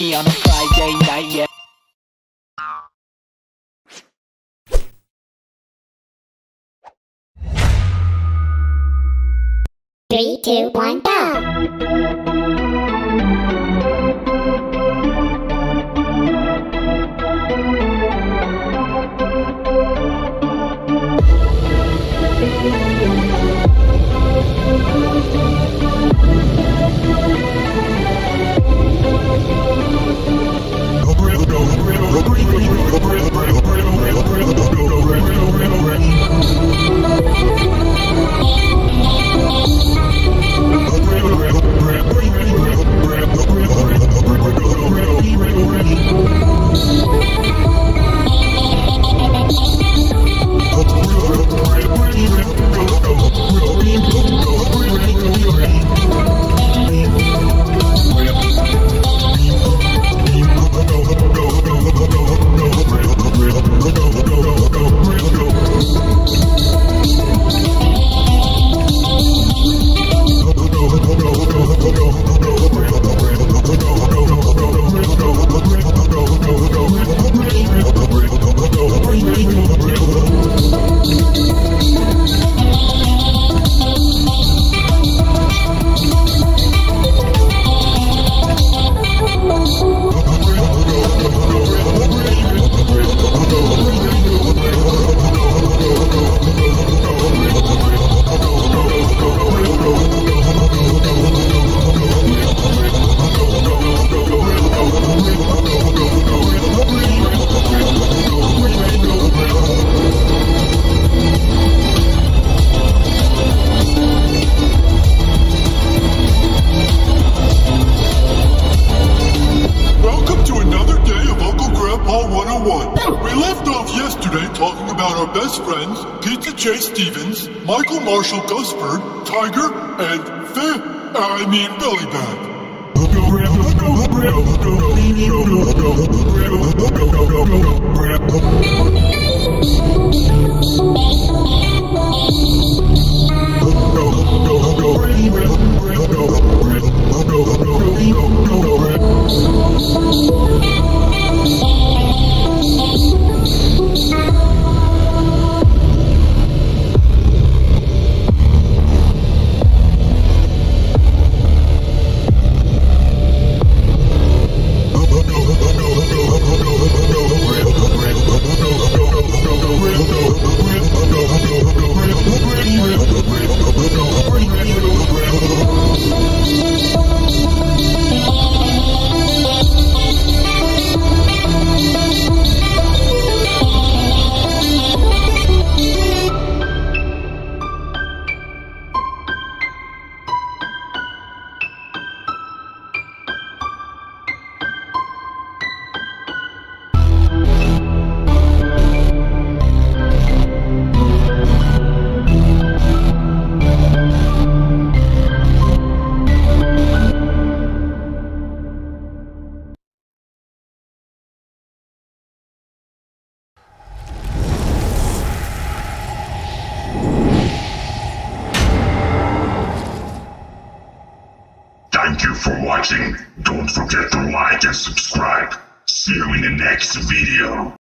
me on a Friday night, yeah. Three, two, one, go! どどどどど yesterday talking about our best friends, Pizza Chase Stevens, Michael Marshall Gusford, Tiger, and Fa- I mean Belly Bag. Thank you for watching. Don't forget to like and subscribe. See you in the next video.